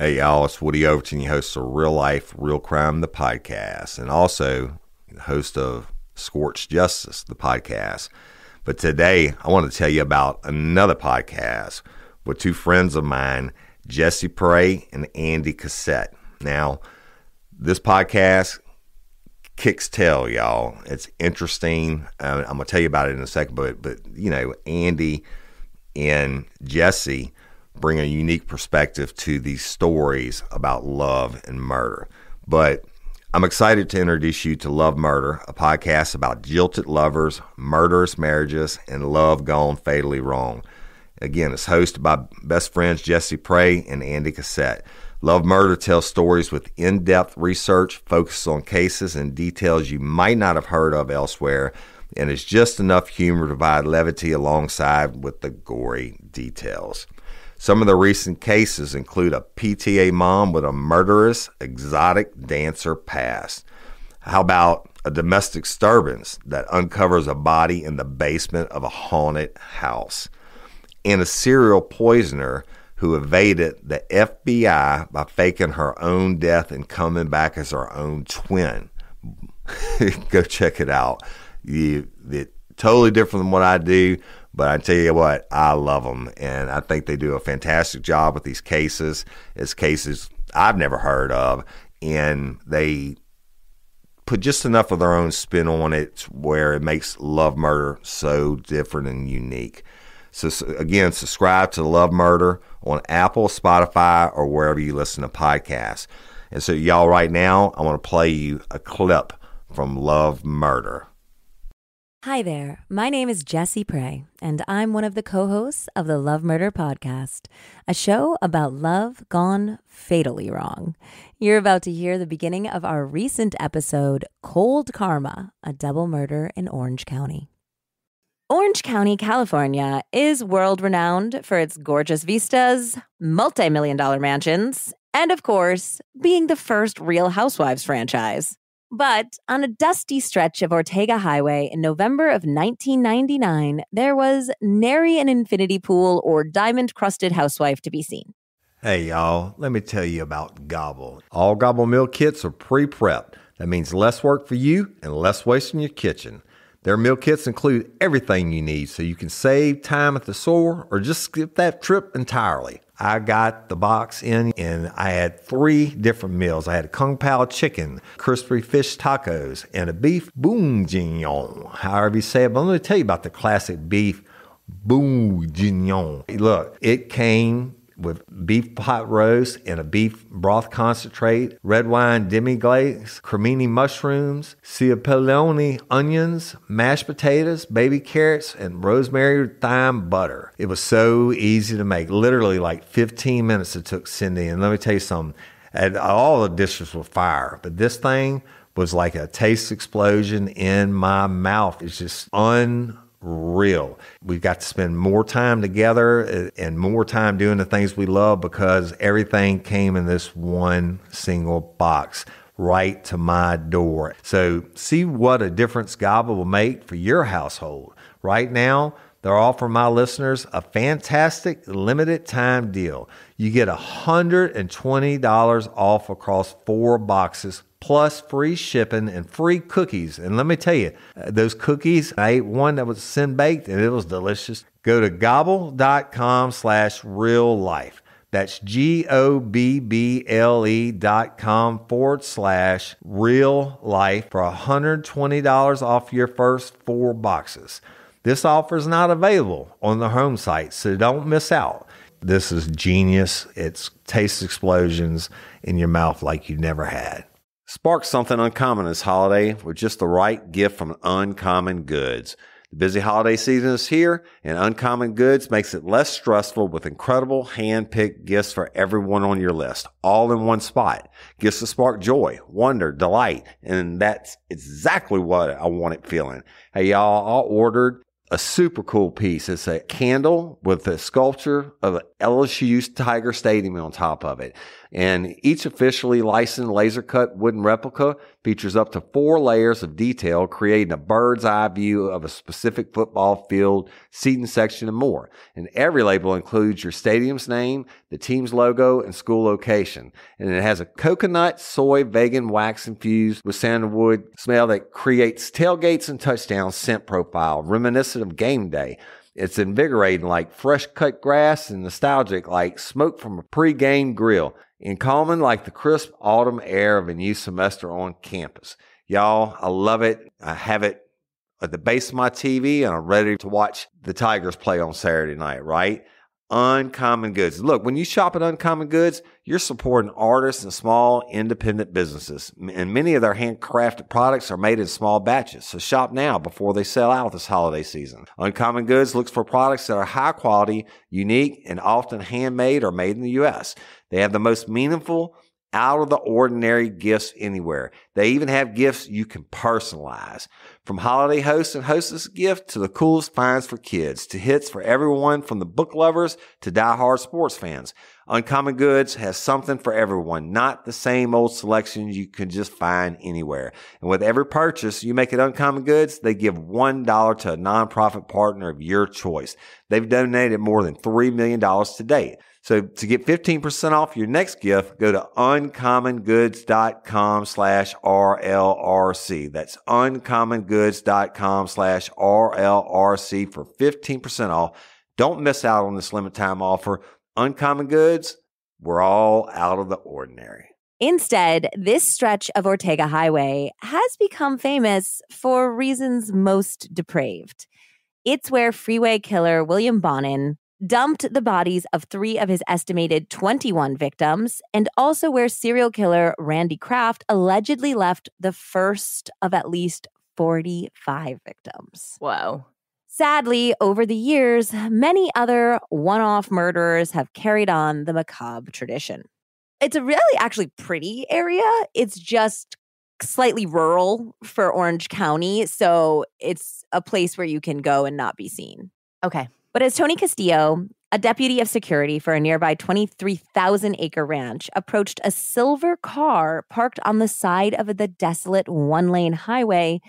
Hey, y'all, it's Woody Overton, your host of Real Life, Real Crime, the podcast, and also host of Scorched Justice, the podcast. But today, I want to tell you about another podcast with two friends of mine, Jessie Pray and Andie Cassette. Now, this podcast kicks tail, y'all. It's interesting. Uh, I'm gonna tell you about it in a second, but but you know, Andie and Jessie bring a unique perspective to these stories about love and murder. But I'm excited to introduce you to Love Murder, a podcast about jilted lovers, murderous marriages, and love gone fatally wrong. Again, it's hosted by best friends Jessie Pray and Andie Cassette. Love Murder tells stories with in depth research, focuses on cases and details you might not have heard of elsewhere, and it's just enough humor to provide levity alongside with the gory details. Some of the recent cases include a PTA mom with a murderous exotic dancer past. How about a domestic disturbance that uncovers a body in the basement of a haunted house? And a serial poisoner who evaded the FBI by faking her own death and coming back as her own twin. Go check it out. You, totally different than what I do, but I tell you what, I love them, and I think they do a fantastic job with these cases. It's cases I've never heard of, and they put just enough of their own spin on it where it makes Love Murder so different and unique. So again, subscribe to Love Murder on Apple, Spotify, or wherever you listen to podcasts. And so, y'all, right now, I want to play you a clip from Love Murder. Hi there. My name is Jessie Pray, and I'm one of the co hosts of the Love Murder Podcast, a show about love gone fatally wrong. You're about to hear the beginning of our recent episode, Cold Karma, a double murder in Orange County. Orange County, California is world renowned for its gorgeous vistas, multi million dollar mansions, and of course, being the first Real Housewives franchise. But on a dusty stretch of Ortega Highway in November of 1999, there was nary an infinity pool or diamond crusted housewife to be seen. Hey, y'all, let me tell you about Gobble. All Gobble meal kits are pre prepped. That means less work for you and less waste in your kitchen. Their meal kits include everything you need so you can save time at the store or just skip that trip entirely. I got the box in and I had three different meals. I had a Kung Pao chicken, crispy fish tacos, and a beef bourguignon, however you say it. But let me tell you about the classic beef bourguignon. Look, it came with beef pot roast and a beef broth concentrate, red wine demi glaze, cremini mushrooms, cipollini onions, mashed potatoes, baby carrots, and rosemary thyme butter. It was so easy to make. Literally like 15 minutes it took Cindy. And let me tell you something. All the dishes were fire, but this thing was like a taste explosion in my mouth. It's just un real. We've got to spend more time together uh, and more time doing the things we love because everything came in this one single box right to my door. So, see what a difference Gobble will make for your household. Right now, they're offering my listeners a fantastic limited time deal. You get $120 off across four boxes plus free shipping and free cookies. And let me tell you, uh, those cookies, I ate one that was sin baked and it was delicious. Go to gobble.com slash real life. That's G O B B L E dot com forward slash real life for $120 off your first four boxes. This offer is not available on the home site, so don't miss out. This is genius. It's taste explosions in your mouth like you never had. Spark something uncommon this holiday with just the right gift from Uncommon Goods. The busy holiday season is here, and Uncommon Goods makes it less stressful with incredible hand-picked gifts for everyone on your list, all in one spot. Gifts to spark joy, wonder, delight, and that's exactly what I wanted feeling. Hey y'all, I ordered a super cool piece. It's a candle with a sculpture of LSU's Tiger Stadium on top of it. And each officially licensed laser cut wooden replica features up to four layers of detail, creating a bird's eye view of a specific football field, seating section, and more. And every label includes your stadium's name, the team's logo, and school location. And it has a coconut, soy, vegan wax infused with sandalwood smell that creates tailgates and touchdowns scent profile, reminiscent of game day. It's invigorating like fresh cut grass and nostalgic like smoke from a pre-game grill and calming like the crisp autumn air of a new semester on campus. Y'all, I love it. I have it at the base of my TV and I'm ready to watch the Tigers play on Saturday night, right? Uncommon Goods. Look, when you shop at Uncommon Goods, you're supporting artists and small independent businesses. And many of their handcrafted products are made in small batches. So shop now before they sell out this holiday season. Uncommon Goods looks for products that are high quality, unique, and often handmade or made in the U.S. They have the most meaningful, out of the ordinary gifts anywhere. They even have gifts you can personalize. From holiday hosts and hostess gift to the coolest finds for kids to hits for everyone from the book lovers to die-hard sports fans. Uncommon Goods has something for everyone, not the same old selections you can just find anywhere. And with every purchase you make at Uncommon Goods, they give $1 to a nonprofit partner of your choice. They've donated more than $3 million to date. So to get 15% off your next gift, go to uncommongoods.com slash RLRC. That's uncommongoods.com slash RLRC for 15% off. Don't miss out on this limited time offer. Uncommon Goods, we're all out of the ordinary. Instead, this stretch of Ortega Highway has become famous for reasons most depraved. It's where freeway killer William Bonin dumped the bodies of three of his estimated 21 victims, and also where serial killer Randy Kraft allegedly left the first of at least 45 victims. Whoa. Sadly, over the years, many other one off murderers have carried on the macabre tradition. It's a really actually pretty area. It's just slightly rural for Orange County. So it's a place where you can go and not be seen. Okay. But as Tony Castillo, a deputy of security for a nearby 23,000 acre ranch, approached a silver car parked on the side of the desolate one lane highway,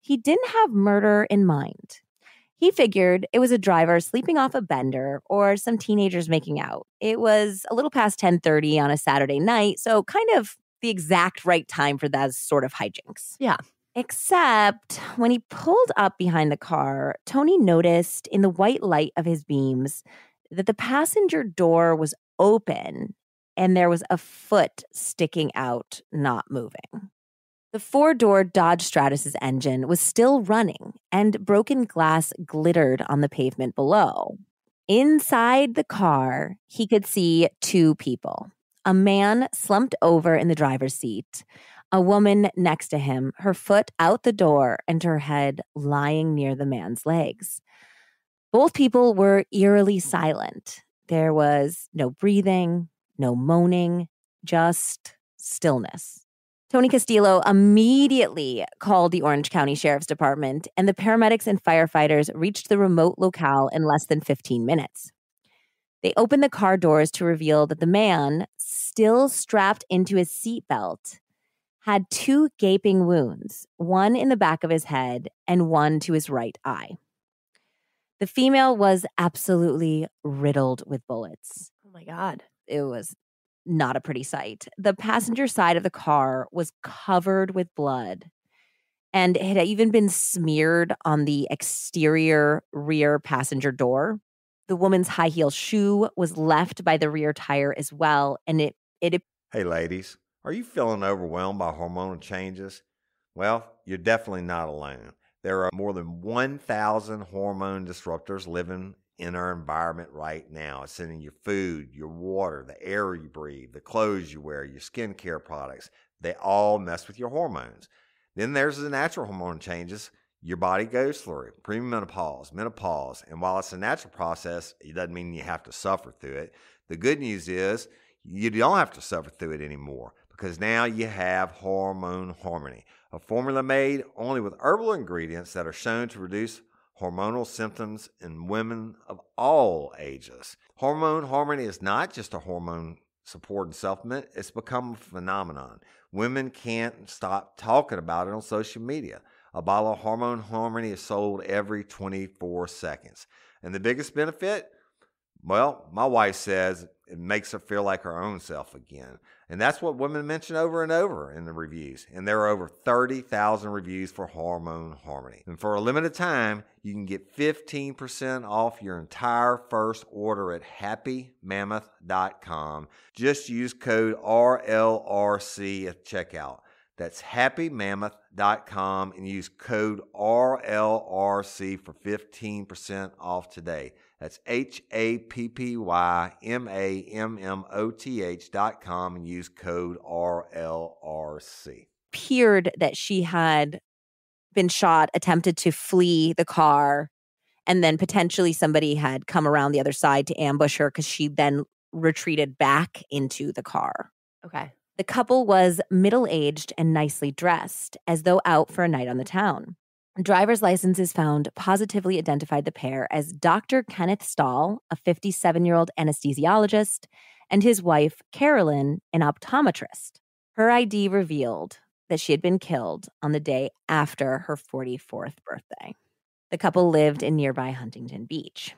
he didn't have murder in mind. He figured it was a driver sleeping off a bender or some teenagers making out. It was a little past 10:30 on a Saturday night, so kind of the exact right time for those sort of hijinks. Yeah. Except when he pulled up behind the car, Tony noticed in the white light of his beams that the passenger door was open and there was a foot sticking out, not moving. The four door Dodge Stratus's engine was still running, and broken glass glittered on the pavement below. Inside the car, he could see two people a man slumped over in the driver's seat, a woman next to him, her foot out the door and her head lying near the man's legs. Both people were eerily silent. There was no breathing, no moaning, just stillness. Tony Castillo immediately called the Orange County Sheriff's Department, and the paramedics and firefighters reached the remote locale in less than 15 minutes. They opened the car doors to reveal that the man, still strapped into his seatbelt, had two gaping wounds, one in the back of his head and one to his right eye. The female was absolutely riddled with bullets. Oh my God. It was not a pretty sight. The passenger side of the car was covered with blood and it had even been smeared on the exterior rear passenger door. The woman's high heel shoe was left by the rear tire as well. And it, it, Hey, ladies, are you feeling overwhelmed by hormonal changes? Well, you're definitely not alone. There are more than 1,000 hormone disruptors living in our environment right now. It's in your food, your water, the air you breathe, the clothes you wear, your skincare products. They all mess with your hormones. Then there's the natural hormone changes your body goes through premenopause, menopause. And while it's a natural process, it doesn't mean you have to suffer through it. The good news is you don't have to suffer through it anymore because now you have Hormone Harmony, a formula made only with herbal ingredients that are shown to reduce hormonal symptoms in women of all ages. Hormone Harmony is not just a hormone support and supplement, it's become a phenomenon. Women can't stop talking about it on social media. A bottle of Hormone Harmony is sold every 24 seconds. And the biggest benefit? Well, my wife says it makes her feel like her own self again. And that's what women mention over and over in the reviews. And there are over 30,000 reviews for Hormone Harmony. And for a limited time, you can get 15% off your entire first order at happymammoth.com. Just use code RLRC at checkout. That's happymammoth.com and use code RLRC for 15% off today. That's H A P P Y M A M M O T H dot com and use code RLRC. Appeared that she had been shot, attempted to flee the car, and then potentially somebody had come around the other side to ambush her because she then retreated back into the car. Okay. The couple was middle aged and nicely dressed, as though out for a night on the town. Driver's licenses found positively identified the pair as Dr. Kenneth Stahl, a 57 year old anesthesiologist, and his wife, Carolyn, an optometrist. Her ID revealed that she had been killed on the day after her 44th birthday. The couple lived in nearby Huntington Beach.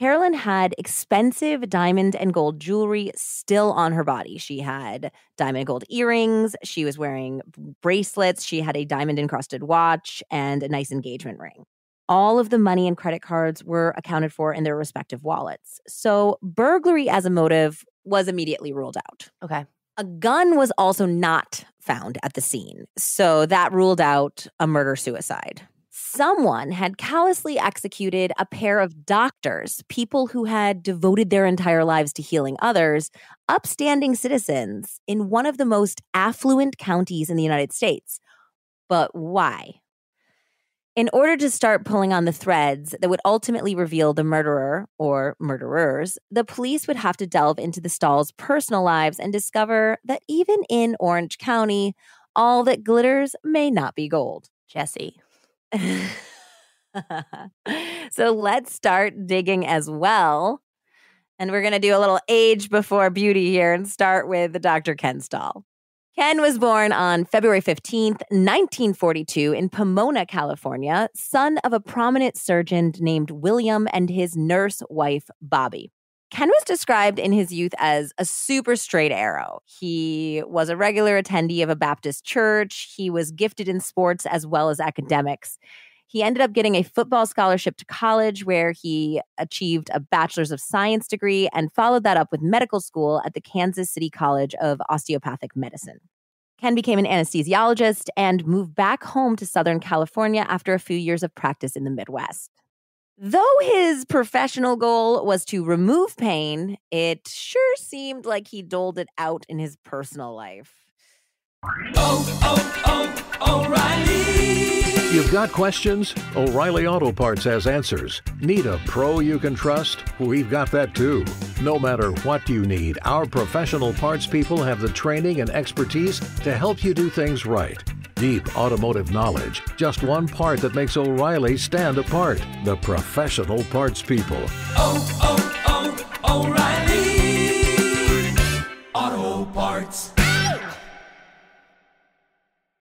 Carolyn had expensive diamond and gold jewelry still on her body. She had diamond and gold earrings. She was wearing bracelets. She had a diamond encrusted watch and a nice engagement ring. All of the money and credit cards were accounted for in their respective wallets. So, burglary as a motive was immediately ruled out. Okay. A gun was also not found at the scene. So, that ruled out a murder suicide someone had callously executed a pair of doctors, people who had devoted their entire lives to healing others, upstanding citizens in one of the most affluent counties in the United States. But why? In order to start pulling on the threads that would ultimately reveal the murderer or murderers, the police would have to delve into the Stahls' personal lives and discover that even in Orange County, all that glitters may not be gold. Jessie. so let's start digging as well. And we're going to do a little age before beauty here and start with Dr. Ken Stahl. Ken was born on February 15th, 1942, in Pomona, California, son of a prominent surgeon named William and his nurse wife, Bobby. Ken was described in his youth as a super straight arrow. He was a regular attendee of a Baptist church. He was gifted in sports as well as academics. He ended up getting a football scholarship to college where he achieved a bachelor's of science degree and followed that up with medical school at the Kansas City College of Osteopathic Medicine. Ken became an anesthesiologist and moved back home to Southern California after a few years of practice in the Midwest. Though his professional goal was to remove pain, it sure seemed like he doled it out in his personal life. Oh, oh, oh, O'Reilly! You've got questions? O'Reilly Auto Parts has answers. Need a pro you can trust? We've got that too. No matter what you need, our professional parts people have the training and expertise to help you do things right deep automotive knowledge. Just one part that makes O'Reilly stand apart the professional parts people. Oh, oh, oh, O'Reilly!